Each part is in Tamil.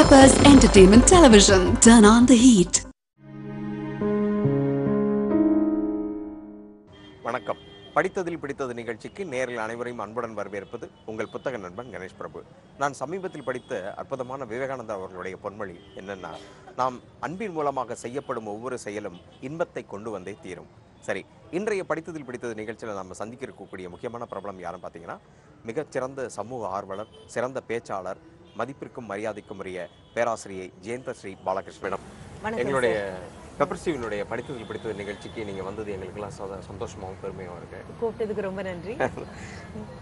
Peppers Entertainment Television. Turn on the heat. வணக்கம் படித்ததில் பிடித்தது நிகழ்ச்சிக்கு நேரில் அனைவரையும் அன்புடன் வரவேற்பது உங்கள் புத்தக நண்பன் கணேஷ் பிரபு நான் சமீபத்தில் படித்த அற்புதமான விவேகானந்தா அவர்களுடைய பொன்மொழி என்னென்னா நாம் அன்பின் மூலமாக செய்யப்படும் ஒவ்வொரு செயலும் இன்பத்தை கொண்டு வந்தே தீரும் சரி இன்றைய படித்ததில் பிடித்தது நிகழ்ச்சியில் நம்ம சந்திக்க இருக்கக்கூடிய முக்கியமான பிரபலம் யாருன்னு பார்த்தீங்கன்னா மிகச்சிறந்த சமூக ஆர்வலர் சிறந்த பேச்சாளர் மதிப்பிற்கும் மரியாதைக்கும் உரிய பேராசிரியை ஜெயந்த ஸ்ரீ பாலகிருஷ்ணன் வணக்கம் எங்களுடைய பெப்பர் ஸ்டீவினுடைய படித்ததில் பிடித்தது நிகழ்ச்சிக்கு நீங்க வந்தது எங்களுக்கெல்லாம் சந்தோ- சந்தோஷமாவும் பெருமையாகவும் இருக்கு. கூப்பிட்டதுக்கு ரொம்ப நன்றி.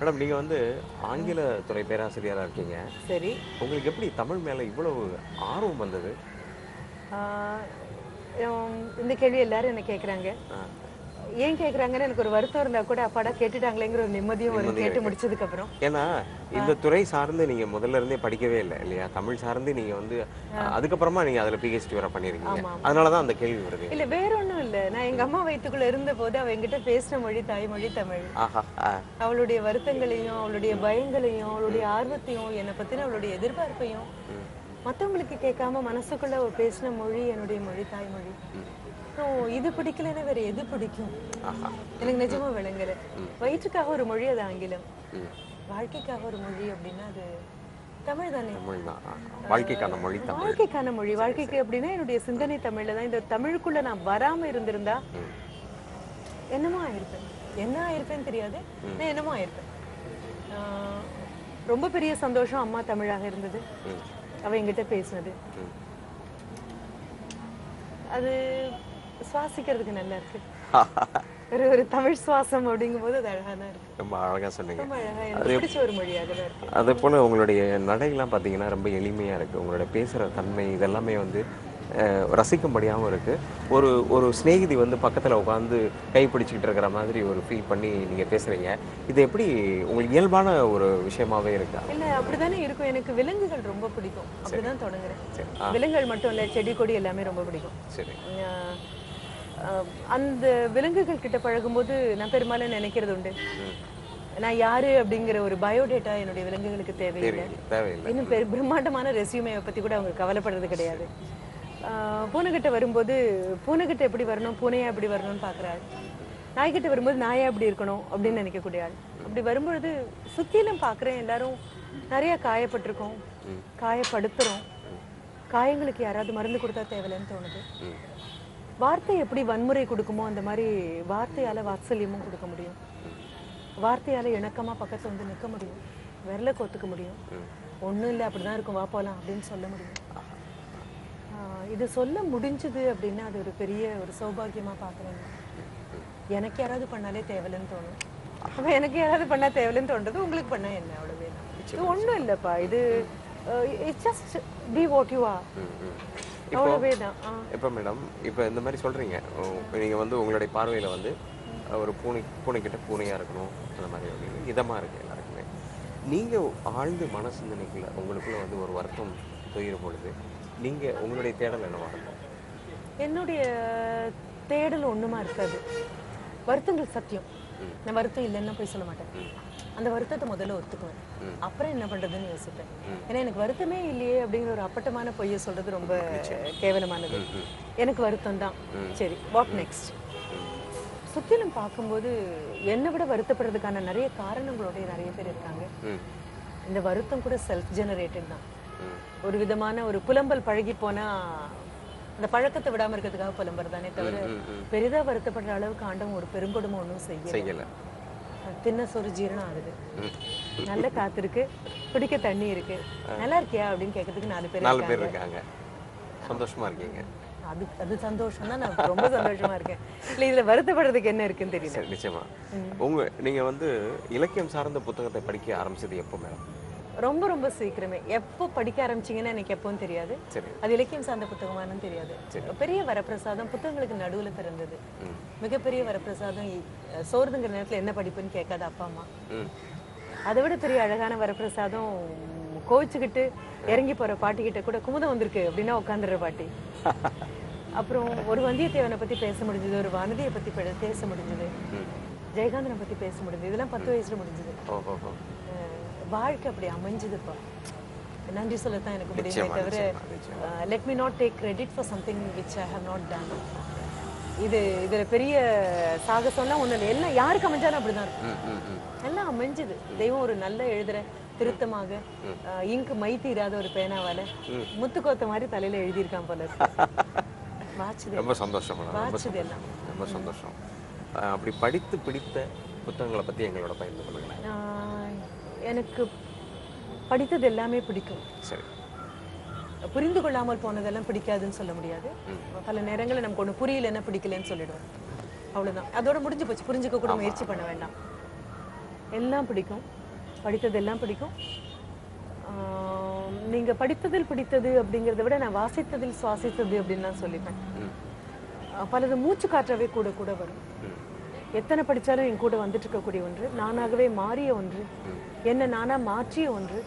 மேடம் நீங்க வந்து ஆங்கில துறை பேராசிரியரா இருக்கீங்க. சரி. உங்களுக்கு எப்படி தமிழ் மேல இவ்வளவு ஆர்வம் வந்தது? இந்த கேள்வி எல்லாரும் என்ன கேக்குறாங்க. ஆ. ஏன் கேக்குறாங்கன்னு எனக்கு ஒரு வருத்தம் இருந்தா கூட அப்பாடா கேட்டுட்டாங்களேங்கிற ஒரு நிம்மதியும் ஒரு கேட்டு. முடிச்சதுக்கு அப்புறம் ஏன்னா இந்த துறை சார்ந்து நீங்க முதல்ல இருந்தே படிக்கவே இல்லை இல்லையா? தமிழ் சார்ந்து நீங்க வந்து அதுக்கப்புறமா நீங்க அதுல பிஹெச்டி வர பண்ணிருக்கீங்க. ஆமா. அதனாலதான் அந்த கேள்வி வருது. இல்ல வேற ஒண்ணும் இல்ல. நான் எங்க அம்மா வயித்துக்குள்ள இருந்த போது அவ என்கிட்ட பேசின மொழி தாய்மொழி தமிழ். அவளுடைய வருத்தங்களையும் அவளுடைய பயங்களையும் அவளுடைய ஆர்வத்தையும் என்னை பத்தின அவளுடைய எதிர்பார்ப்பையும் மத்தவங்களுக்கு கேட்காம மனசுக்குள்ள பேசின மொழி என்னுடைய மொழி தாய்மொழி. ஸோ இது பிடிக்கலைன்னா வேற எது பிடிக்கும்? எனக்கு நிஜமா விளங்கல. வயிற்றுக்காக ஒரு மொழி அது ஆங்கிலம். வாழ்க்கைக்காக ஒரு மொழி அப்படின்னா அது தமிழ் தானே? வாழ்க்கைக்கான மொழி வாழ்க்கைக்கான மொழி. வாழ்க்கைக்கு அப்படின்னா என்னுடைய சிந்தனை தமிழ்ல தான். இந்த தமிழுக்குள்ள நான் வராம இருந்திருந்தா என்னமோ ஆயிருப்பேன்? என்ன ஆயிருப்பேன்னு தெரியாது. நான் என்னமோ ஆயிருப்பேன். ரொம்ப பெரிய சந்தோஷம் அம்மா தமிழாக இருந்தது. அவ என்கிட்ட பேசினது. அது சுவாசிக்கிறதுக்கு நல்லா இருக்கு. ஒரு ஒரு தமிழ் சுவாசம் அப்படிங்கும்போது அது அழகா தான் இருக்கு. ரொம்ப அழகா சொன்னீங்க. ஒரு மொழியாக தான் இருக்கு. அதே போல் உங்களுடைய நடையெல்லாம் பார்த்தீங்கன்னா ரொம்ப எளிமையாக இருக்குது உங்களுடைய பேசுகிற தன்மை இதெல்லாமே வந்து ரசிக்கும்படியாகவும் இருக்குது ஒரு ஒரு சிநேகிதி வந்து பக்கத்தில் உட்காந்து கை பிடிச்சிக்கிட்டு இருக்கிற மாதிரி ஒரு ஃபீல் பண்ணி நீங்கள் பேசுகிறீங்க இது எப்படி உங்களுக்கு இயல்பான ஒரு விஷயமாவே இருக்கா? இல்ல அப்படிதானே இருக்கும். எனக்கு விலங்குகள் ரொம்ப பிடிக்கும். அப்படிதான் தொடங்குறேன். சரி. ஆ. விலங்குகள் மட்டும் இல்ல செடி கொடி எல்லாமே ரொம்ப பிடிக்கும். சரி. அந்த விலங்குகள் கிட்ட பழகும்போது நான் பெரும்பாலும் நினைக்கிறது உண்டு நான் யாரு அப்படிங்கிற ஒரு பயோடேட்டா என்னுடைய விலங்குகளுக்கு தேவையில்லை. இன்னும் பெரு பிரம்மாண்டமான ரெசியூமே பத்தி கூட அவங்க கவலைப்படுறது கிடையாது. பூனைகிட்ட வரும்போது பூனைகிட்ட எப்படி வரணும் பூனையா எப்படி வரணும்னு பாக்குறாள் நாய்கிட்ட வரும்போது நாயா எப்படி இருக்கணும் அப்படின்னு நினைக்கக்கூடிய ஆள். அப்படி வரும்பொழுது சுத்திலும் பாக்குறேன் எல்லாரும் நிறைய காயப்பட்டிருக்கோம். காயப்படுத்துறோம். காயங்களுக்கு யாராவது மருந்து கொடுத்தா தேவையில்லைன்னு தோணுது. வார்த்தை எப்படி வன்முறை கொடுக்குமோ அந்த மாதிரி வார்த்தையால வாத்சல்யமும் கொடுக்க முடியும். வார்த்தையால இணக்கமா பக்கத்துல வந்து நிக்க முடியும். விரல கொத்துக்க முடியும். ஒண்ணும் இல்லை அப்படிதான் இருக்கும் வா போலாம் அப்படின்னு சொல்ல முடியும். இது சொல்ல முடிஞ்சது அப்படின்னா அது ஒரு பெரிய ஒரு சௌபாகியமா பாக்குறேன் எனக்கு யாராவது பண்ணாலே தேவையில்லைன்னு தோணும். அப்ப எனக்கு யாராவது பண்ணா தேவையில்லைன்னு தோன்றது உங்களுக்கு பண்ணா என்ன? அவ்வளவு இது ஒண்ணும் இல்லப்பா. இது it's just be what you are ஆ. இப்போ மேடம் இப்போ இந்த மாதிரி சொல்கிறீங்க நீங்கள் வந்து உங்களுடைய பார்வையில் வந்து ஒரு பூனை பூனைக்கிட்ட பூனையாக இருக்கணும் அந்த மாதிரி அப்படின்னு இதமாக இருக்குது எல்லாருக்குமே. நீங்கள் ஆழ்ந்து மன சிந்தனைக்குள்ள உங்களுக்குள்ள வந்து ஒரு வருத்தம் தொய்கிற பொழுது நீங்கள் உங்களுடைய தேடல் என்னவா இருக்கும்? என்னுடைய தேடல் ஒண்ணுமா இருக்காது. வருத்தங்கள் சத்தியம். நான் வருத்தம் இல்லைன்னு போய் சொல்ல மாட்டேன். அந்த வருத்தத்தை முதல்ல ஒத்துக்குவேன். அப்புறம் என்ன பண்றதுன்னு யோசிப்பேன். ஏன்னா எனக்கு வருத்தமே இல்லையே அப்படிங்கிற ஒரு அப்பட்டமான பொய்யை சொல்றது ரொம்ப கேவலமானது. எனக்கு வருத்தம் தான். சரி வாட் நெக்ஸ்ட். சுத்திலும் பார்க்கும்போது என்னை விட வருத்தப்படுறதுக்கான நிறைய காரணங்களோட நிறைய பேர் இருக்காங்க. இந்த வருத்தம் கூட செல்ஃப் ஜெனரேட்டட் தான் ஒரு விதமான ஒரு புலம்பல் பழகி போனா அந்த பழக்கத்தை விடாம இருக்கிறதுக்காக புலம்புறது தானே தவிர. பெரிதா வருத்தப்படுற அளவுக்கு ஆண்டவன் ஒரு பெருங்கொடுமை ஒன்றும் செய்யலை. தின்ன சொரு ஜீரணம் ஆகுது. நல்ல காத்து இருக்கு குடிக்க தண்ணி இருக்கு. நல்லா இருக்கியா அப்படின்னு கேட்கறதுக்கு நாலு பேர் நாலு பேர் இருக்காங்க. சந்தோஷமா இருக்கீங்க. அது அது சந்தோஷம் தான் நான் ரொம்ப சந்தோஷமா இருக்கேன். இல்ல இதுல வருத்தப்படுறதுக்கு என்ன இருக்குன்னு தெரியல. நிச்சயமா. உங்க நீங்க வந்து இலக்கியம் சார்ந்த புத்தகத்தை படிக்க ஆரம்பிச்சது எப்போ மேடம் ரொம்ப ரொம்ப சீக்கிரமே. எப்போ படிக்க ஆரம்பிச்சீங்கன்னு எனக்கு எப்பவும் தெரியாது. அது இலக்கியம் சார்ந்த புத்தகமானு தெரியாது. பெரிய வரப்பிரசாதம் புத்தகங்களுக்கு நடுவுல பிறந்தது மிகப்பெரிய வரப்பிரசாதம் சோறுதுங்கிற நேரத்துல என்ன படிப்புன்னு கேட்காத அப்பா அம்மா. அதை விட பெரிய அழகான வரப்பிரசாதம் கோவிச்சுக்கிட்டு இறங்கி போற பாட்டி கிட்ட கூட குமுதம் வந்திருக்கு அப்படின்னா உட்காந்துடுற பாட்டி. அப்புறம் ஒரு வந்தியத்தேவனை பத்தி பேச முடிஞ்சது ஒரு வானதியை பத்தி பேச முடிஞ்சது. ஜெயகாந்தனை பத்தி பேச முடிஞ்சது. இதெல்லாம் பத்து வயசுல முடிஞ்சது. வாழ்க்கை அப்படி அமைஞ்சதுப்பா. நன்றி சொல்லத்தான் எனக்கு முடியுமே தவிர. Let me not take credit for something which I have not done இது இதுல பெரிய சாகசம்லாம் ஒண்ணு எல்லாம் யாருக்கு அமைஞ்சாலும் அப்படிதான். இருக்கும். எல்லாம் அமைஞ்சுது. தெய்வம் ஒரு நல்ல எழுதுற திருத்தமாக இங்கு மை தீராத ஒரு பேனாவால முத்துக்கோத்த மாதிரி தலையில எழுதியிருக்கான் போல வாச்சுது. ரொம்ப சந்தோஷம் வாச்சுது எல்லாம். ரொம்ப சந்தோஷம். அப்படி படித்து பிடித்த புத்தகங்களை பற்றி எங்களோட பகிர்ந்து கொள்ளுங்களேன். எனக்கு படித்தது எல்லாமே பிடிக்கும். சரி. புரிந்து கொள்ளாமல் போனதெல்லாம் பிடிக்காதுன்னு சொல்ல முடியாது. பல நேரங்களில் நமக்கு ஒன்று புரியலன்னா பிடிக்கலன்னு சொல்லிடுவோம். அவ்வளவுதான். அதோட முடிஞ்சு போச்சு. புரிஞ்சுக்க கூட முயற்சி பண்ண வேண்டாம். எல்லாம் பிடிக்கும். படித்தது எல்லாம் பிடிக்கும். ஆஹ் நீங்க படித்ததில் பிடித்தது அப்படிங்கிறத விட நான் வாசித்ததில் சுவாசித்தது அப்படின்னு நான் சொல்லிப்பேன். பலது மூச்சு காற்றவே கூட கூட வரும். எத்தனை படித்தாலும் என் கூட வந்துட்டு இருக்கக்கூடிய ஒன்று நானாகவே மாறிய ஒன்று என்னை நானாக மாற்றிய ஒன்று.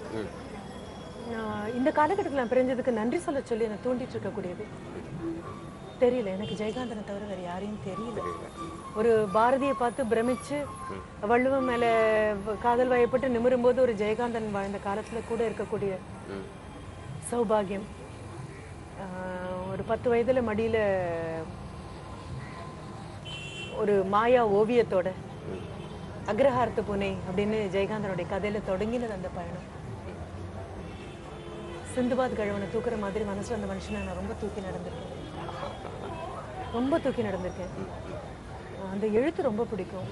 இந்த காலகட்டத்தில் நான் பிரிஞ்சதுக்கு நன்றி சொல்ல சொல்லி என்னை தூண்டிட்டு இருக்கக்கூடியது தெரியல எனக்கு ஜெயகாந்தனை தவிர வேறு யாரையும் தெரியல. ஒரு பாரதியை பார்த்து பிரமிச்சு வள்ளுவம் மேல காதல் வயப்பட்டு நிமிரும் போது ஒரு ஜெயகாந்தன் வாழ்ந்த காலத்துல கூட இருக்கக்கூடிய சௌபாகியம். ஒரு பத்து வயதுல மடியில ஒரு மாயா ஓவியத்தோட அக்ரஹாரத்து புனே அப்படின்னு ஜெயகாந்தனுடைய கதையில தொடங்கினது அந்த பயணம். சிந்துபாத் கழவனை தூக்குற மாதிரி மனசுல அந்த மனுஷனை நான் ரொம்ப தூக்கி நடந்திருக்கேன். ரொம்ப தூக்கி நடந்திருக்கேன். அந்த எழுத்து ரொம்ப பிடிக்கும்.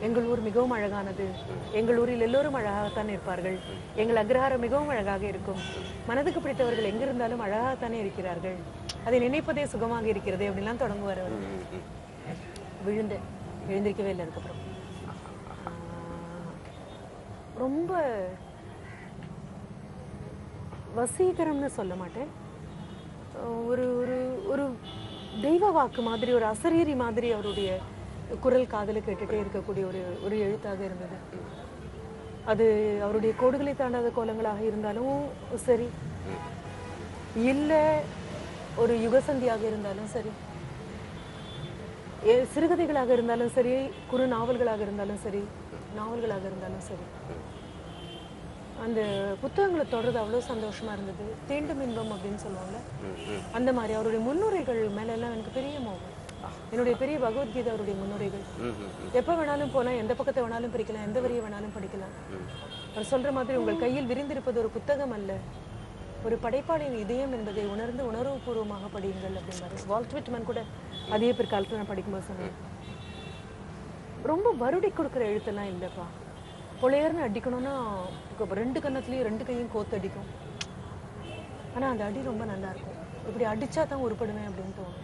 எங்கள் ஊர் மிகவும் அழகானது. எங்கள் ஊரில் எல்லோரும் அழகாகத்தான் இருப்பார்கள். எங்கள் அக்ரஹாரம் மிகவும் அழகாக இருக்கும். மனதுக்கு பிடித்தவர்கள் எங்கிருந்தாலும் அழகாகத்தானே இருக்கிறார்கள். அதை நினைப்பதே சுகமாக இருக்கிறது அப்படிலாம் தொடங்குவார் அவர். விழுந்து விழுந்தேன் எழுந்திருக்கவே இல்லை அதுக்கப்புறம். ரொம்ப வசீகரம்னு சொல்ல மாட்டேன். ஒரு ஒரு ஒரு தெய்வ வாக்கு மாதிரி ஒரு அசரீரி மாதிரி அவருடைய குரல் காதலை கேட்டுட்டே இருக்கக்கூடிய ஒரு ஒரு எழுத்தாக இருந்தது. அது அவருடைய கோடுகளை தாண்டாத கோலங்களாக இருந்தாலும் சரி. இல்லை ஒரு யுகசந்தியாக இருந்தாலும் சரி. சிறுகதைகளாக இருந்தாலும் சரி குறு நாவல்களாக இருந்தாலும் சரி நாவல்களாக இருந்தாலும் சரி. அந்த புத்தகங்களை தொடர்றது அவ்வளோ சந்தோஷமா இருந்தது. தீண்டும் இன்பம் அப்படின்னு சொல்லுவாங்கல்ல அந்த மாதிரி அவருடைய முன்னுரைகள் மேல எல்லாம் எனக்கு பெரிய மோகம். என்னுடைய பெரிய பகவத்கீதை அவருடைய முன்னுரைகள். எப்போ எப்ப வேணாலும் போனால் எந்த பக்கத்தை வேணாலும் படிக்கலாம் எந்த வரியை வேணாலும் படிக்கலாம். அவர் சொல்ற மாதிரி உங்கள் கையில் விரிந்திருப்பது ஒரு புத்தகம் அல்ல. ஒரு படைப்பாளியின் இதயம் என்பதை உணர்ந்து உணர்வுபூர்வமாக படியுங்கள் அப்படின்னாரு வால்ட்விட்மன் கூட அதே பிற்காலத்தில் நான் படிக்கும்போது சொன்னேன் ரொம்ப வருடி கொடுக்குற எழுத்தெல்லாம் இல்லைப்பா. பொழையர்னு அடிக்கணும்னா ரெண்டு கன்னத்துலேயும் ரெண்டு கையும் கோத்து அடிக்கும். ஆனால் அந்த அடி ரொம்ப நல்லா இருக்கும். இப்படி அடித்தா தான் உருப்படுவேன் அப்படின்னு தோணும்.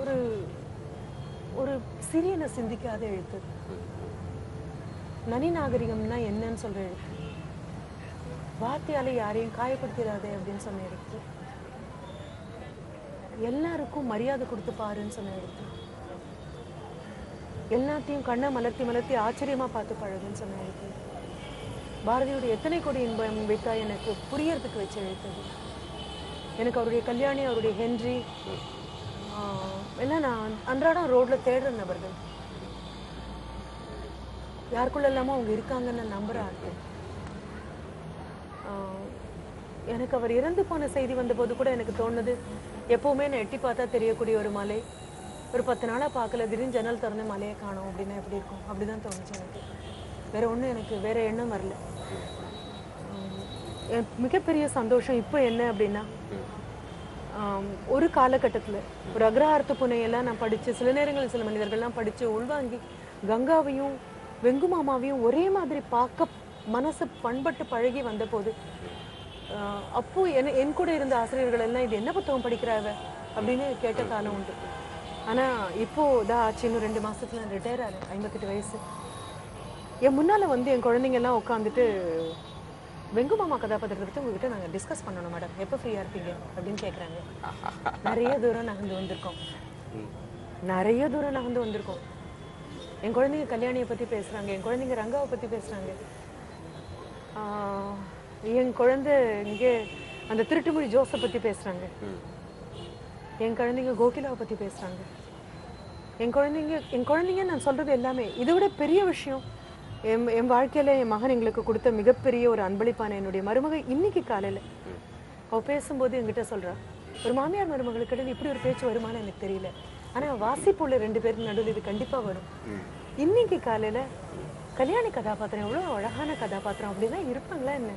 ஒரு ஒரு சிறியனை சிந்திக்காத எழுத்து. நனி நாகரிகம்னா என்னன்னு சொல்கிற எழுத்து. வார்த்தையால யாரையும் காயப்படுத்திடாதே அப்படின்னு சொன்ன எழுத்து எல்லாருக்கும் மரியாதை கொடுத்து பாருன்னு சொன்ன எழுத்து எல்லாத்தையும் கண்ணை மலர்த்தி மலர்த்தி ஆச்சரியமா பார்த்து பழகுன்னு சொன்ன எழுத்து பாரதியோட எத்தனை கோடி இன்பம் வைத்தா எனக்கு புரியறதுக்கு வச்சு எழுத்தது எனக்கு அவருடைய கல்யாணி அவருடைய ஹென்றி எல்லாம் நான் அன்றாடம் ரோட்ல தேடுற நபர்கள். யாருக்குள்ள இல்லாம அவங்க இருக்காங்கன்னு நான் ஆட்கள் எனக்கு அவர் இறந்து போன செய்தி வந்தபோது கூட எனக்கு தோணுது. எப்போவுமே நான் எட்டி பார்த்தா தெரியக்கூடிய ஒரு மலை. ஒரு பத்து நாளா பார்க்கல திடீர்னு ஜன்னல் திறந்து மலையை காணும் அப்படின்னா எப்படி இருக்கும்? அப்படிதான் தோணுச்சு எனக்கு. வேற ஒன்றும் எனக்கு வேற எண்ணம் வரல. என் மிகப்பெரிய சந்தோஷம் இப்போ என்ன அப்படின்னா ஒரு காலகட்டத்துல ஒரு அக்ரஹார்த்த புனையெல்லாம் நான் படிச்சு சில நேரங்களில் சில மனிதர்கள்லாம் படிச்சு உள்வாங்கி கங்காவையும் வெங்குமாமாவையும் ஒரே மாதிரி பார்க்க மனசு பண்பட்டு பழகி வந்தபோது அப்போ என் என் கூட இருந்த ஆசிரியர்கள் எல்லாம் இது என்ன புத்தகம் படிக்கிறாவ அப்படின்னு கேட்ட காலம் உண்டு. ஆனால் இப்போது தான் ஆச்சு இன்னும் ரெண்டு மாசத்துல ரிட்டையர் ஆகிறேன் ஐம்பத்தெட்டு வயசு. என் முன்னால வந்து என் குழந்தைங்க எல்லாம் உட்காந்துட்டு வெங்குமாமா கதாபாத்திரத்தை பற்றி உங்ககிட்ட நாங்கள் டிஸ்கஸ் பண்ணணும் மேடம் எப்போ ஃப்ரீயாக இருப்பீங்க? அப்படின்னு கேட்குறாங்க நிறைய தூரம் நகர்ந்து வந்திருக்கோம். நிறைய தூரம் நகர்ந்து வந்திருக்கோம். என் குழந்தைங்க கல்யாணியை பற்றி பேசுகிறாங்க என் குழந்தைங்க ரங்காவை பற்றி பேசுகிறாங்க என் குழந்தை இங்கே அந்த திருட்டுமொழி ஜோஸை பத்தி பேசுறாங்க. என் குழந்தைங்க கோகிலாவை பத்தி பேசுறாங்க. என் குழந்தைங்க என் குழந்தைங்க நான் சொல்றது எல்லாமே இதை விட பெரிய விஷயம் என் என் வாழ்க்கையில என் மகன் எங்களுக்கு கொடுத்த மிகப்பெரிய ஒரு அன்பளிப்பான என்னுடைய மருமக இன்னைக்கு காலையில அவ பேசும்போது என்கிட்ட சொல்றா ஒரு மாமியார் மருமகளுக்கு இடையில இப்படி ஒரு பேச்சு வருமான்னு எனக்கு தெரியல. ஆனா வாசிப்புள்ள ரெண்டு பேருக்கு நடுவில் இது கண்டிப்பா வரும். இன்னைக்கு காலையில கல்யாணி கதாபாத்திரம் எவ்வளவு அழகான கதாபாத்திரம் அப்படின்னா இருப்பாங்களா என்ன?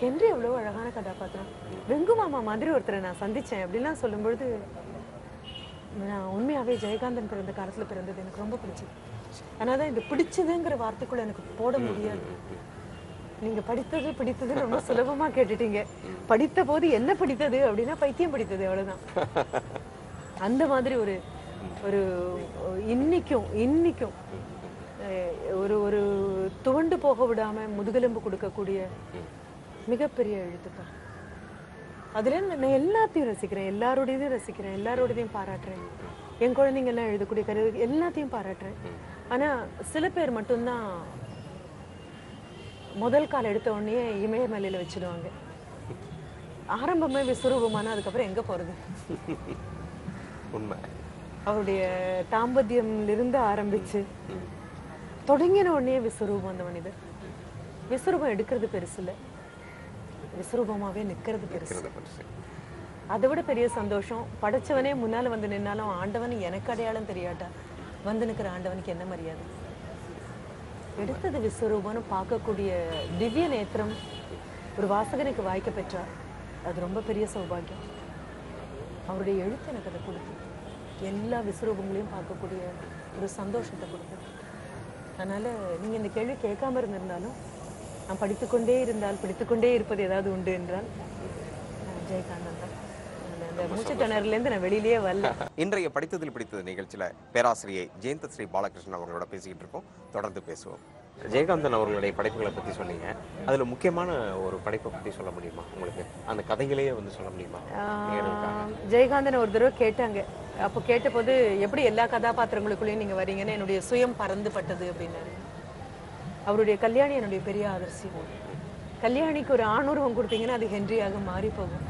ஹென்றி எவ்வளவு அழகான கதாபாத்திரம். வெங்கு மாமா மாதிரி ஒருத்தரை நான் சந்திச்சேன் அப்படிலாம் சொல்லும்பொழுது நான் உண்மையாவே ஜெயகாந்தன் பிறந்த காலத்துல பிறந்தது எனக்கு ரொம்ப பிடிச்சது. ஆனால் தான் இந்த பிடிச்சதுங்கிற வார்த்தைக்குள்ள எனக்கு போட முடியாது. நீங்க படித்தது பிடித்தது ரொம்ப சுலபமா கேட்டுட்டீங்க. படித்த போது என்ன பிடித்தது அப்படின்னா பைத்தியம் பிடித்தது அவ்வளவுதான். அந்த மாதிரி ஒரு ஒரு இன்னிக்கும் இன்னிக்கும். ஒரு ஒரு துவண்டு போக விடாம முதுகெலும்பு கொடுக்கக்கூடிய மிகப்பெரிய எழுத்துக்கள். அதுல நான் எல்லாத்தையும் ரசிக்கிறேன். எல்லாரோடையும் ரசிக்கிறேன். எல்லாரோடையும் பாராட்டுறேன். என் குழந்தைங்க எல்லாம் எழுதக்கூடிய கரு எல்லாத்தையும் பாராட்டுறேன். ஆனா சில பேர் மட்டும்தான் முதல் கால் எடுத்த உடனே இமயமலையில வச்சிடுவாங்க. ஆரம்பமே விஸ்வரூபமான அதுக்கப்புறம் எங்க போறது? உண்மை. அவருடைய தாம்பத்தியம்ல இருந்து ஆரம்பிச்சு தொடங்கின உடனே விஸ்வரூபம் அந்த மனிதர். விஸ்வரூபம் எடுக்கிறது பெருசு இல்ல. விஸ்வரூபமாவே நிக்கிறது பெருசு. அதை விட பெரிய சந்தோஷம். படைச்சவனே முன்னால வந்து நின்னாலும் ஆண்டவன் எனக்கு அடையாளம் தெரியாட்டா? வந்து நிக்கிற ஆண்டவனுக்கு என்ன மரியாதை? எடுத்தது விஸ்வரூபம்னு பார்க்கக்கூடிய திவ்ய நேத்திரம் ஒரு வாசகனுக்கு வாய்க்க பெற்றார். அது ரொம்ப பெரிய சௌபாகியம். அவருடைய எழுத்து எனக்கு அதை கொடுத்து எல்லா விஸ்வரூபங்களையும் பார்க்கக்கூடிய ஒரு சந்தோஷத்தை கொடுத்தது. அதனால நீங்க இந்த கேள்வி கேட்காம இருந்திருந்தாலும் நான் படித்துக்கொண்டே இருந்தால் பிடித்துக்கொண்டே இருப்பது ஏதாவது உண்டு என்றால் ஜெயகாந்தன் தான். அந்த- அந்த மூச்சு திணறலேருந்து நான் வெளியிலேயே வரல. இன்றைய படித்ததில் பிடித்தது நிகழ்ச்சியில பேராசிரியை ஜெயந்த ஸ்ரீ பாலகிருஷ்ணன் அவர்களோட பேசிக்கிட்டு இருக்கோம். தொடர்ந்து பேசுவோம். ஜெயகாந்தன் அவர்களுடைய படைப்புகளை பத்தி சொன்னீங்க. அதுல முக்கியமான ஒரு படைப்பை பத்தி சொல்ல முடியுமா உங்களுக்கு? அந்த கதைகளையே வந்து சொல்ல முடியுமா? ஜெயகாந்தன் ஒரு தடவை கேட்டாங்க. அப்போ கேட்டபோது எப்படி எல்லா கதாபாத்திரங்களுக்குள்ளேயும் நீங்க வரீங்கன்னு என்னுடைய சுயம் பறந்து பட்டது அப்படின்னாரு. அவருடைய கல்யாணி என்னுடைய பெரிய ஆதர்சியம் கல்யாணிக்கு ஒரு ஆணுருவம் கொடுத்தீங்கன்னா அது ஹென்ரியாக மாறி போகும்.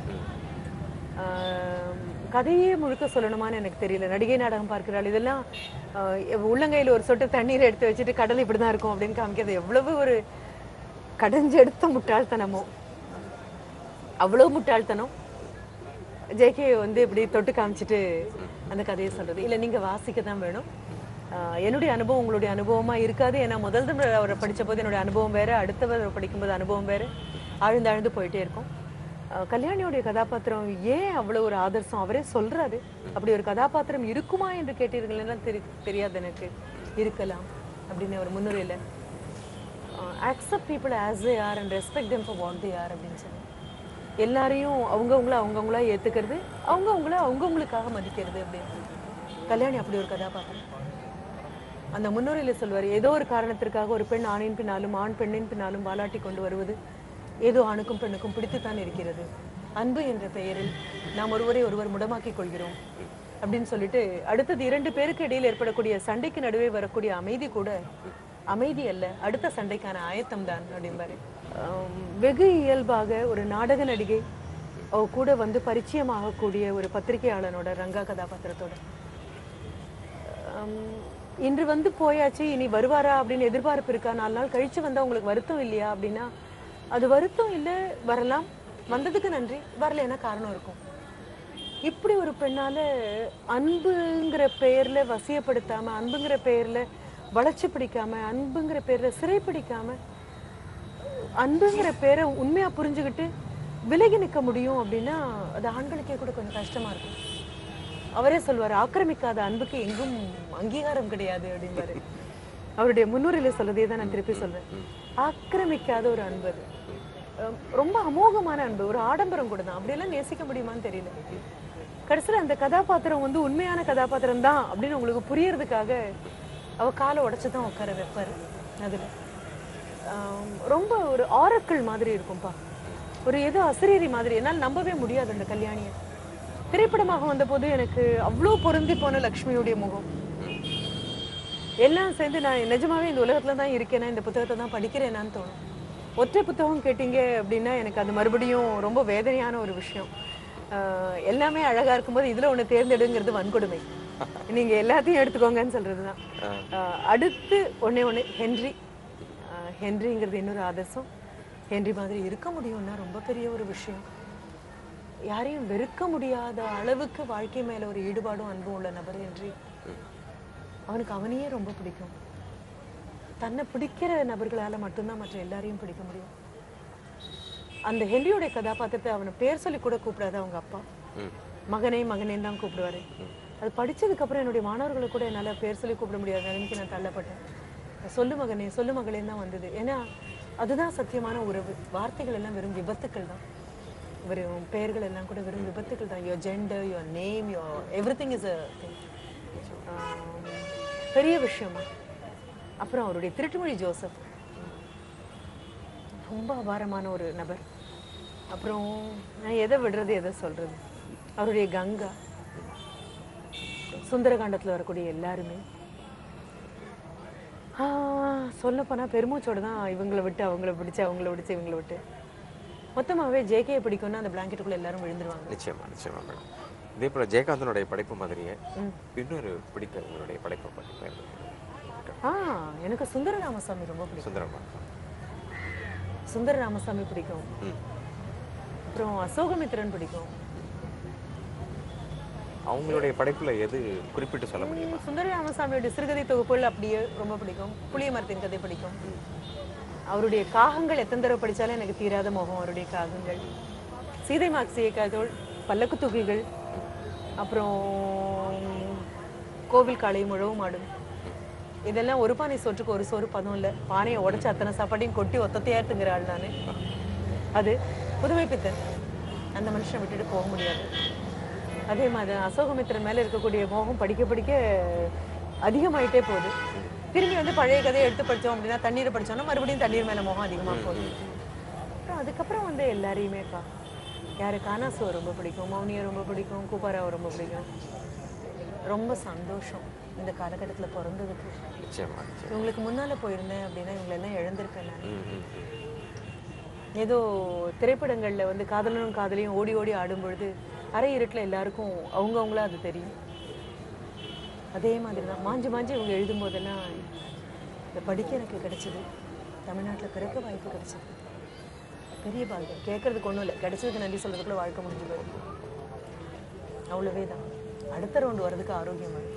கதையே முழுக்க சொல்லணுமான்னு எனக்கு தெரியல. நடிகை நாடகம் பார்க்கிறாள். இதெல்லாம் உள்ளங்கையில் ஒரு சொட்டு தண்ணீர் எடுத்து வச்சுட்டு கடல் இப்படி தான் இருக்கும் அப்படின்னு காமிக்கிறது எவ்வளவு ஒரு கடைஞ்செடுத்த முட்டாள்தனமோ. அவ்வளவு முட்டாள்தனம். ஜேகே வந்து இப்படி தொட்டு காமிச்சிட்டு அந்த கதையை சொல்கிறது இல்லை நீங்கள் வாசிக்க தான் வேணும் என்னுடைய அனுபவம் உங்களுடைய அனுபவமாக இருக்காது. ஏன்னா முதல் தடவை அவரை படித்த போது என்னுடைய அனுபவம் வேறு அடுத்தவர் படிக்கும்போது அனுபவம் வேறு. ஆழ்ந்து ஆழ்ந்து போயிட்டே இருக்கும். கல்யாணியோடைய கதாபாத்திரம் ஏன் அவ்வளவு ஒரு ஆதர்சம்? அவரே சொல்றாரு. அப்படி ஒரு கதாபாத்திரம் இருக்குமா என்று கேட்டீர்கள் தெரி தெரியாது எனக்கு. இருக்கலாம். அப்படின்னு அவர் முன்னுரையில accept people as a are and respect them for what they are அப்படின்னு சொல்லி. எல்லாரையும் அவங்கவுங்கள அவங்கவுங்களா ஏத்துக்கிறது அவங்கவுங்கள அவங்கவுங்களுக்காக மதிக்கிறது அப்படின்னு. கல்யாணி அப்படி ஒரு கதாபாத்திரம். அந்த முன்னுரையில சொல்வார் ஏதோ ஒரு காரணத்திற்காக ஒரு பெண் ஆணின் பின்னாலும் ஆண் பெண்ணின் பின்னாலும் வாலாட்டி கொண்டு வருவது ஏதோ ஆணுக்கும் பெண்ணுக்கும் பிடித்துத்தான் இருக்கிறது. அன்பு என்ற பெயரில் நாம் ஒருவரை ஒருவர் முடமாக்கிக் கொள்கிறோம். அப்படின்னு சொல்லிட்டு அடுத்தது இரண்டு பேருக்கு இடையில் ஏற்படக்கூடிய சண்டைக்கு நடுவே வரக்கூடிய அமைதி கூட அமைதி அல்ல அடுத்த சண்டைக்கான ஆயத்தம் தான் அப்படிம்பாரு. வெகு இயல்பாக ஒரு நாடக நடிகை அவ கூட வந்து பரிச்சயமாகக்கூடிய ஒரு பத்திரிகையாளனோட ரங்கா கதாபாத்திரத்தோட. இன்று வந்து போயாச்சு இனி வருவாரா அப்படின்னு எதிர்பார்ப்பு இருக்கா? நாலு நாள் கழிச்சு வந்தா உங்களுக்கு வருத்தம் இல்லையா அப்படின்னா அது வருத்தம் இல்லை வரலாம். வந்ததுக்கு நன்றி. வரலைன்னா காரணம் இருக்கும்? இப்படி ஒரு பெண்ணால அன்புங்கிற பெயர்ல வசியப்படுத்தாம அன்புங்கிற பெயர்ல வளர்ச்சி பிடிக்காம அன்புங்கிற பேர்ல சிறைப்பிடிக்காம அன்புங்கிற பேரை உண்மையா புரிஞ்சுக்கிட்டு விலகி நிற்க முடியும் அப்படின்னா அது ஆண்களுக்கே கூட கொஞ்சம் கஷ்டமா இருக்கும். அவரே சொல்வார் ஆக்கிரமிக்காத அன்புக்கு எங்கும் அங்கீகாரம் கிடையாது அப்படிம்பாரு. அவருடைய முன்னுரையில சொல்றதே தான் நான் திருப்பி சொல்றேன். ஆக்கிரமிக்காத ஒரு அன்பு அது. ரொம்ப அமோகமான அன்பு ஒரு ஆடம்பரம் கூட தான். அப்படியெல்லாம் நேசிக்க முடியுமான்னு தெரியல கடைசியில் அந்த கதாபாத்திரம் வந்து உண்மையான கதாபாத்திரம் தான் அப்படின்னு உங்களுக்கு புரியறதுக்காக அவ காலை உடைச்சு தான் உட்கார வைப்பார். அதில் ரொம்ப ஒரு ஆரக்கள் மாதிரி இருக்கும்பா. ஒரு ஏதோ அசிரியரி மாதிரி. என்னால் நம்பவே முடியாது அந்த கல்யாணியை. திரைப்படமாக வந்தபோது எனக்கு அவ்வளோ பொருந்தி போன லக்ஷ்மியுடைய முகம். எல்லாம் சேர்ந்து நான் நிஜமாவே இந்த உலகத்தில் தான் இருக்கேனா இந்த புத்தகத்தை தான் படிக்கிறேனான்னு தோணும். ஒற்றை புத்தகம் கேட்டீங்க அப்படின்னா எனக்கு அது மறுபடியும் ரொம்ப வேதனையான ஒரு விஷயம். எல்லாமே அழகா இருக்கும்போது இதுல ஒண்ணு தேர்ந்தெடுங்கிறது வன்கொடுமை. நீங்க எல்லாத்தையும் எடுத்துக்கோங்கன்னு சொல்றதுதான். ஆஹ் அடுத்து ஒண்ணே ஒண்ணு ஹென்றி. ஹென்ரிங்கிறது இன்னொரு ஆதர்சம். ஹென்றி மாதிரி இருக்க முடியும்னா ரொம்ப பெரிய ஒரு விஷயம். யாரையும் வெறுக்க முடியாத அளவுக்கு வாழ்க்கை மேல ஒரு ஈடுபாடும் அன்பும் உள்ள நபர் ஹென்றி. அவனுக்கு அவனையே ரொம்ப பிடிக்கும். தன்னை பிடிக்கிற நபர்களால மட்டும்தான் மற்ற எல்லாரையும் பிடிக்க முடியும். அந்த ஹென்ரியோட கதாபாத்திரத்தை அவனை பேர் சொல்லி கூட கூப்பிடாது அவங்க அப்பா. மகனே மகனேன்னு தான் கூப்பிடுவாரு. அது படிச்சதுக்கு அப்புறம் என்னுடைய மாணவர்களை கூட என்னால பேர் சொல்லி கூப்பிட முடியாத நிலைமைக்கு நான் தள்ளப்பட்டேன். சொல்லு மகனே சொல்லு மகளேன்னு தான் வந்தது. ஏன்னா அதுதான் சத்தியமான உறவு. வார்த்தைகள் எல்லாம் வெறும் விபத்துக்கள் தான். வெறும் பெயர்கள் எல்லாம் கூட வெறும் விபத்துக்கள் தான். Your gender your name your everything is பெரிய விஷயமா. அப்புறம் அவருடைய திருட்டுமொழி ஜோசப். ரொம்ப அபாரமான ஒரு நபர். அப்புறம் நான் எதை விடுறது எதை சொல்றது? அவருடைய கங்கா. சுந்தரகாண்டத்துல வரக்கூடிய எல்லாருமே. சொல்ல போனா பெருமூச்சோட தான் இவங்களை விட்டு அவங்கள பிடிச்சு அவங்கள பிடிச்சு இவங்கள விட்டு. மொத்தமாவே ஜேகே பிடிக்கும்னா அந்த பிளாங்கெட்டுக்குள்ள எல்லாரும் விழுந்துருவாங்க. நிச்சயமா நிச்சயமா மேடம் இதே போல ஜெயகாந்தனுடைய படைப்பு மாதிரியே இன்னொரு பிடித்த உங்களுடைய படைப்பை பற்றி. ஆ எனக்கு சுந்தர ராமசாமி ரொம்ப பிடிக்கும். சுந்தரமா சுந்தர ராமசாமி பிடிக்கும் அப்புறம் அசோகமித்திரன் பிடிக்கும். அவங்களுடைய படைப்புல எது குறிப்பிட்டு சொல்ல முடியுமா? சுந்தர ராமசாமியோட சிறுகதை தொகுப்புகள் அப்படியே ரொம்ப பிடிக்கும். புளிய மரத்தின் கதை பிடிக்கும். அவருடைய காகங்கள் எத்தனை தடவை படிச்சாலும் எனக்கு தீராத மோகம் அவருடைய காகங்கள். சீதை மார்க்சிய கதோள் பல்லக்கு தூக்கிகள் அப்புறம் கோவில் காலை முழவும் ஆடும். இதெல்லாம் ஒரு பானை சோற்றுக்கு ஒரு சோறு பதம் இல்லை. பானையை உடைச்சு அத்தனை சாப்பாட்டையும் கொட்டி ஒத்தத்தையாட்டுங்கிற ஆள் நானு. அது புதுமை பித்தன். அந்த மனுஷனை விட்டுட்டு போக முடியாது. அதே மாதிரி அசோகமித்திரன் மேல இருக்கக்கூடிய மோகம் படிக்க படிக்க அதிகமாயிட்டே போகுது. திரும்பி வந்து பழைய கதையை எடுத்து படித்தோம் அப்படின்னா தண்ணீரை படித்தோம்னா மறுபடியும் தண்ணீர் மேலே மோகம் அதிகமாக போகுது. அப்புறம் அதுக்கப்புறம் வந்து எல்லாரையுமேப்பா யாரு கானாசுவை ரொம்ப பிடிக்கும் மௌனியை ரொம்ப பிடிக்கும் கூப்பாராவை ரொம்ப பிடிக்கும். ரொம்ப சந்தோஷம். இந்த காலகட்டத்துல பிறந்ததுக்கு. இவங்களுக்கு முன்னால போயிருந்தேன் அப்படின்னா இவங்களை எல்லாம் இழந்திருப்பேன் நான். ஏதோ திரைப்படங்கள்ல வந்து காதலனும் காதலியும் ஓடி ஓடி ஆடும் பொழுது அரை இருட்டுல எல்லாருக்கும் அவங்கவுங்களா அது தெரியும். அதே மாதிரி தான் மாஞ்சி மாஞ்சி இவங்க எழுதும் போதெல்லாம் இந்த படிக்க எனக்கு கிடைச்சது. தமிழ்நாட்டுல பிறக்க வாய்ப்பு கிடைச்சது. பெரிய பாக்கியம் கேட்கறதுக்கு ஒண்ணும் இல்லை. கிடைச்சதுக்கு நன்றி சொல்றதுக்குள்ள வாழ்க்கை முடிஞ்சு போயிடும். அவ்வளவே தான் அடுத்த ரவுண்டு வர்றதுக்கு ஆரோக்கியம் வேணும்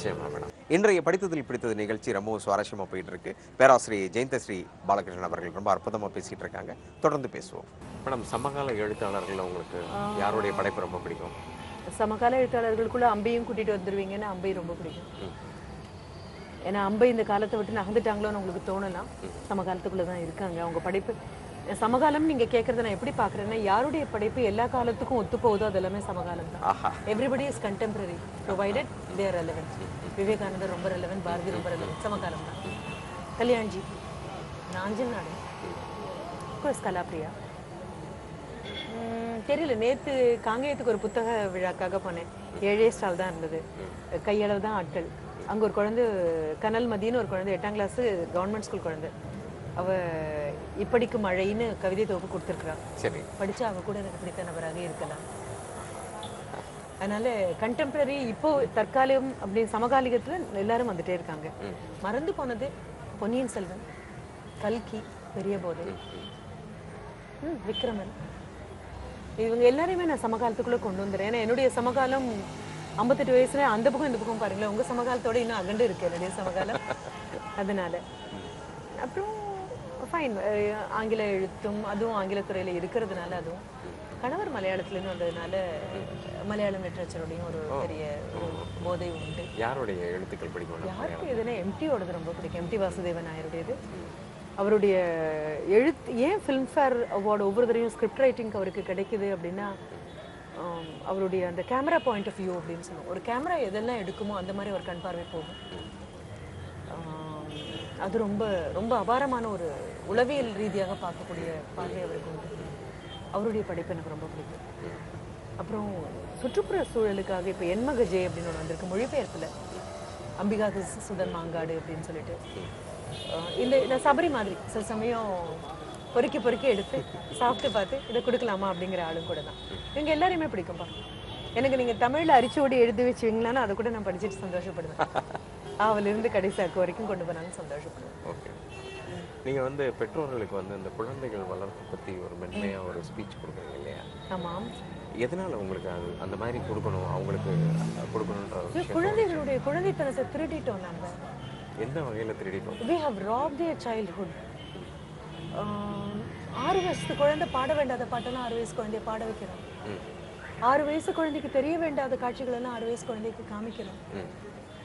நிச்சயமா மேடம். இன்றைய படித்ததில் பிடித்தது நிகழ்ச்சி ரொம்பவும் சுவாரஸ்யமா போயிட்டு இருக்கு பேராசிரியர் ஜெயந்தஸ்ரீ பாலகிருஷ்ணன் அவர்கள் ரொம்ப அற்புதமா பேசிட்டு இருக்காங்க தொடர்ந்து பேசுவோம். மேடம் சமகால எழுத்தாளர்கள் உங்களுக்கு யாருடைய படைப்பு ரொம்ப பிடிக்கும்? சமகால எழுத்தாளர்களுக்குள்ள அம்பையும் கூட்டிட்டு வந்துருவீங்கன்னா அம்பை ரொம்ப பிடிக்கும். ஏன்னா அம்பை இந்த காலத்தை விட்டு நகர்ந்துட்டாங்களோன்னு உங்களுக்கு தோணலாம் சமகாலத்துக்குள்ள தான் இருக்காங்க. அவங்க படைப்பு சமகாலம் நீங்க கேட்கறத நான் எப்படி பாக்குறேன்னா யாருடைய படைப்பு எல்லா காலத்துக்கும் ஒத்து போகுதோ அது எல்லாமே சமகாலம் தான். Everybody is contemporary provided they're relevant விவேகானந்தர் ரொம்ப ரெலவென்ட் பாரதி ரொம்ப ரெலவென்ட் சமகாலம் தான். கல்யாண்ஜி நாஞ்சில் நாடு. கோர்ஸ் கலாப்ரியா தெரியல நேத்து காங்கேயத்துக்கு ஒரு புத்தக விழாக்காக போனேன். ஏழே ஸ்டால் தான் இருந்தது. கையளவு தான் ஆட்கள் அங்க ஒரு குழந்தை கனல் மதின்னு ஒரு குழந்தை எட்டாம் கிளாஸ் கவர்மெண்ட் ஸ்கூல் குழந்தை. அவ இப்படிக்கு மழைன்னு கவிதை தொகுப்பு கொடுத்துருக்குறா சரி. படிச்சா அவ கூட எனக்கு பிடித்த நபராக இருக்கலாம். அதனால கண்டெம்பரரி இப்போ தற்காலிகம் அப்படி சமகாலிகத்துல எல்லாரும் வந்துட்டே இருக்காங்க. மறந்து போனது பொன்னியின் செல்வன் கல்கி பெரிய போதை விக்ரமன். இவங்க எல்லாரையுமே நான் சமகாலத்துக்குள்ள கொண்டு வந்துடுறேன் ஏன்னா என்னுடைய சமகாலம் ஐம்பத்தெட்டு வயசுல அந்த பக்கம் இந்த பக்கம் பாருங்களேன். உங்க சமகாலத்தோட இன்னும் அகண்டு இருக்கு என்னுடைய சமகாலம். அதனால. அப்புறம் ஃபைன் ஆங்கில எழுத்தும் அதுவும் ஆங்கிலத்துறையில இருக்கிறதுனால அதுவும் கணவர் மலையாளத்துலேருந்து வந்ததுனால மலையாளம் லிட்ரேச்சரோடையும் ஒரு பெரிய போதை உண்டு யாருடைய எழுத்துக்கள் பிடிக்கும்? யாருக்கு எதுனா எம்டியோடது ரொம்ப பிடிக்கும் எம்டி வாசுதேவன் நாயருடையது அவருடைய எழுத்து ஏன் ஃபிலிம்ஃபேர் அவார்டு ஒவ்வொரு தடவையும் ஸ்கிரிப்ட் ரைட்டிங்க்கு அவருக்கு கிடைக்குது அப்படின்னா அவருடைய அந்த கேமரா பாயிண்ட் ஆஃப் வியூ அப்படின்னு சொல்லுவோம் ஒரு கேமரா எதெல்லாம் எடுக்குமோ அந்த மாதிரி ஒரு கண் பார்வை போகும் அது ரொம்ப ரொம்ப அபாரமான ஒரு உளவியல் ரீதியாக பார்க்கக்கூடிய பார்வை அவருக்கு உண்டு அவருடைய படைப்பு எனக்கு ரொம்ப பிடிக்கும். அப்புறம் சுற்றுப்புற சூழலுக்காக இப்போ என்மகஜே அப்படின்னு ஒன்று வந்திருக்கு. மொழிபெயர்ப்பில். அம்பிகா சுதன் மாங்காடு அப்படின்னு சொல்லிட்டு. இந்த இந்த சபரி மாதிரி சில சமயம் பொறுக்கி பொறுக்கி எடுத்து சாப்பிட்டு பார்த்து இதை கொடுக்கலாமா அப்படிங்கிற ஆளும் கூட தான். இவங்க எல்லாரையுமே பிடிக்கும்பா. எனக்கு நீங்க தமிழ்ல அரிச்சோடி எழுதி வச்சுவீங்களான்னு அதை கூட நான் படிச்சுட்டு சந்தோஷப்படுவேன். ஆவிலிருந்து கடைசாக்கு வரைக்கும் கொண்டு போனாலும் சந்தோஷப்படுவேன். ஓகே. நீங்கள் வந்து பெற்றோர்களுக்கு வந்து இந்த குழந்தைகள் வளர்ப்பு பற்றி ஒரு மென்மையாக ஒரு ஸ்பீச் கொடுக்குறீங்க இல்லையா? ஆமாம் எதனால் உங்களுக்கு அது அந்த மாதிரி கொடுக்கணும் அவங்களுக்கு கொடுக்கணுன்ற குழந்தைகளுடைய குழந்தைத்தனத்தை திருடிட்டோம் நம்ம எந்த வகையில் திருடிட்டோம்? Have robbed their childhood. ஆஹ், ஆறு வயசு குழந்தை பாட வேண்டாத பாட்டெல்லாம் ஆறு வயசு குழந்தைய பாட வைக்கிறோம். ஆறு வயசு குழந்தைக்கு தெரிய வேண்டாத காட்சிகள் எல்லாம் ஆறு வயசு குழந்தைக்கு காமிக்கிறோம்.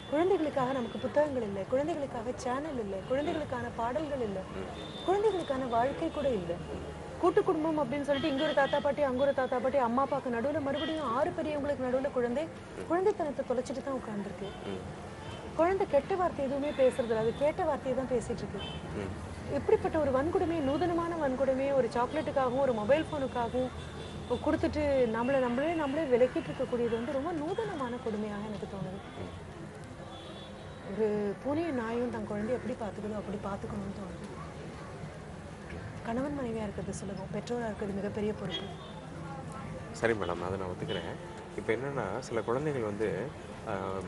குழந்தைகளுக்காக நமக்கு புத்தகங்கள் இல்லை. குழந்தைகளுக்காக சேனல் இல்லை. குழந்தைகளுக்கான பாடல்கள் இல்லை. குழந்தைகளுக்கான வாழ்க்கை கூட இல்லை. கூட்டு குடும்பம் அப்படின்னு சொல்லிட்டு இங்க ஒரு தாத்தா பாட்டி அங்க ஒரு தாத்தா பாட்டி அம்மா அப்பாவுக்கு நடுவுல மறுபடியும் ஆறு பெரியவங்களுக்கு நடுவுல குழந்தை குழந்தைத்தனத்தை தொலைச்சிட்டு தான் உட்காந்துருக்கு குழந்தை கெட்ட வார்த்தை எதுவுமே பேசுறது இல்லை. அது கேட்ட வார்த்தையை தான் பேசிட்டு இருக்கு. இப்படிப்பட்ட ஒரு வன்கொடுமை நூதனமான வன்கொடுமை ஒரு சாக்லேட்டுக்காகவும் ஒரு மொபைல் ஃபோனுக்காகவும் கொடுத்துட்டு நம்மளை நம்மளே நம்மளே விலக்கிட்டு இருக்கக்கூடியது வந்து ரொம்ப நூதனமான கொடுமையாக எனக்கு தோணுது. ஒரு பூனையும் நாயும் தன் குழந்தைய எப்படி பார்த்துக்கணும் அப்படி பார்த்துக்கணும்னு தோணுது. கணவன் மனைவியா இருக்கிறது சுலபம் பெற்றோரா இருக்கிறது மிகப்பெரிய பொறுப்பு. சரி மேடம் அதை நான் ஒத்துக்கிறேன். இப்போ என்னென்னா சில குழந்தைகள் வந்து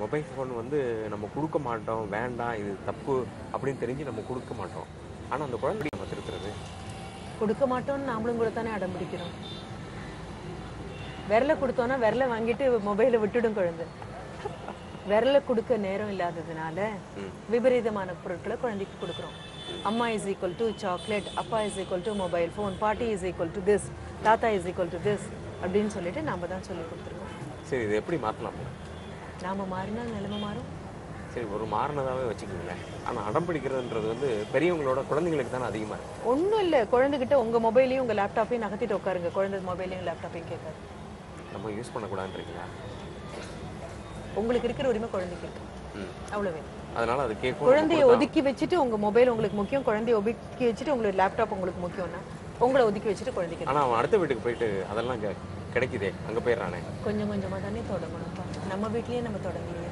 மொபைல் ஃபோன் வந்து நம்ம கொடுக்க மாட்டோம் வேண்டாம் இது தப்பு அப்படின்னு தெரிஞ்சு நம்ம கொடுக்க மாட்டோம். ஆனால் அந்த குழந்தை நம்ம திருத்துறது கொடுக்க மாட்டோம்னு நாமளும் கூட தானே அடம் பிடிக்கிறோம். விரலை கொடுத்தோன்னா விரலை வாங்கிட்டு மொபைலை விட்டுடும் குழந்தை. விரலை கொடுக்க நேரம் இல்லாததுனால. விபரீதமான பொருட்களை குழந்தைக்கு கொடுக்குறோம். அம்மா இஸ் ஈக்குவல் டு சாக்லேட் அப்பா is equal to mobile phone பாட்டி இஸ் ஈக்குவல் டு திஸ் தாத்தா இஸ் ஈக்குவல் டு திஸ் அப்படின்னு சொல்லிட்டு நாம தான் சொல்லி கொடுத்துருக்கோம். சரி இது எப்படி மாற்றலாம் நாம மாறினா நிலைமை மாறும். சரி ஒரு மாறினதாகவே வச்சுக்கோங்களேன். ஆனால் அடம் பிடிக்கிறதுன்றது வந்து பெரியவங்களோட குழந்தைங்களுக்கு தானே அதிகமாக ஒண்ணும் இல்லை குழந்தைகிட்ட உங்க மொபைலையும் உங்க லேப்டாப்பையும் நகர்த்திட்டு உட்காருங்க. குழந்தை மொபைலையும் லேப்டாப்பையும் கேட்காது. நம்ம யூஸ் பண்ணக்கூடாதுன்றீங்களா? உங்களுக்கு இருக்கிற உரிமை குழந்தைக்கு இருக்கு. அவ்வளவே. அதனால அது கேட்கும் குழந்தைய ஒதுக்கி வச்சுட்டு உங்க மொபைல் உங்களுக்கு முக்கியம் குழந்தைய ஒதுக்கி வச்சுட்டு உங்களுக்கு லேப்டாப் உங்களுக்கு முக்கியம்னா உங்களை ஒதுக்கி வச்சுட்டு குழந்தைக்கு ஆனால் அவன் அடுத்த வீட்டுக்கு போயிட்டு அதெல்லாம் கிடைக்குதே அங்கே போயிடுறானே. கொஞ்சம் கொஞ்சமா தானே தொடங்கணும்ப்பா நம்ம வீட்லயே நம்ம தொடங்கலையே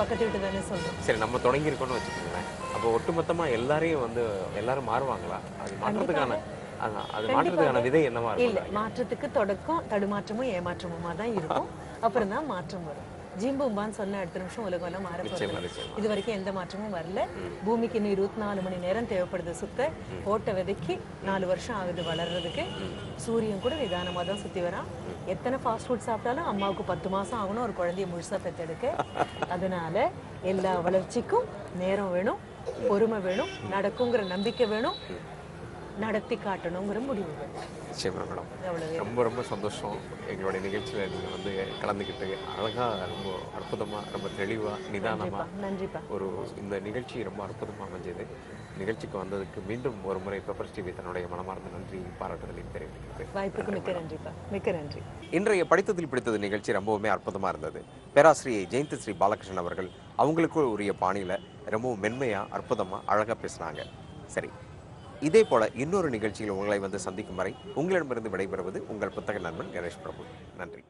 பக்கத்து வீட்டு தானே சொல்றோம். சரி நம்ம தொடங்கியிருக்கோம்னு வச்சுக்கோங்களேன். அப்போ ஒட்டுமொத்தமாக எல்லாரையும் வந்து எல்லாரும் மாறுவாங்களா? அது மாற்றத்துக்கான அதான் அது மாற்றத்துக்கான விதை என்னவா இல்ல இருக்கும் மாற்றத்துக்கு தொடக்கம் தடுமாற்றமும் ஏமாற்றமுமா தான் இருக்கும். அப்புறம் தான் மாற்றம் வரும். ஜிம்பும்பான்னு சொன்ன அடுத்த நிமிஷம் உலகம் எல்லாம் மாற நிச்சயமா இது வரைக்கும் எந்த மாற்றமும் வரல. பூமிக்கு இன்னும் இருபத்தி நாலு மணி நேரம் தேவைப்படுது சுத்த. ஓட்ட விதைக்கு நாலு வருஷம் ஆகுது வளர்றதுக்கு. சூரியன் கூட நிதானமா தான் சுத்தி வரான் எத்தனை ஃபாஸ்ட் ஃபுட் சாப்பிட்டாலும் அம்மாவுக்கு பத்து மாசம் ஆகணும். ஒரு குழந்தைய முழுசா பெத்தெடுக்க அதனால எல்லா வளர்ச்சிக்கும் நேரம் வேணும் பொறுமை வேணும் நடக்குங்கிற நம்பிக்கை வேணும். நடத்தி காட்டணுங்கிற முடிவு நிச்சயமா மேடம். ரொம்ப ரொம்ப சந்தோஷம். எங்களுடைய நிகழ்ச்சியில் நீங்கள் வந்து கலந்துக்கிட்டு அழகாக ரொம்ப அற்புதமாக ரொம்ப தெளிவாக நிதானமாக நன்றிப்பா. ஒரு இந்த நிகழ்ச்சி ரொம்ப அற்புதமாக அமைஞ்சது. நிகழ்ச்சிக்கு வந்ததுக்கு மீண்டும் ஒரு முறை பெப்பர்ஸ் டிவி தன்னுடைய மனமார்ந்த நன்றி பாராட்டுதலையும் தெரிவித்துக்கிறேன் வாய்ப்புக்கு மிக்க நன்றிப்பா. மிக்க நன்றி. இன்றைய படித்ததில் பிடித்தது நிகழ்ச்சி ரொம்பவுமே அற்புதமாக இருந்தது. பேராசிரியை ஜெயந்தி ஸ்ரீ பாலகிருஷ்ணன் அவர்கள் அவங்களுக்கு உரிய பாணியில் ரொம்பவும் மென்மையாக அற்புதமாக அழகாக பேசுனாங்க. சரி இதே போல இன்னொரு நிகழ்ச்சியில் உங்களை வந்து சந்திக்கும் வரை உங்களிடமிருந்து விடைபெறுவது உங்கள் புத்தக நண்பன் கணேஷ் பிரபு. நன்றி.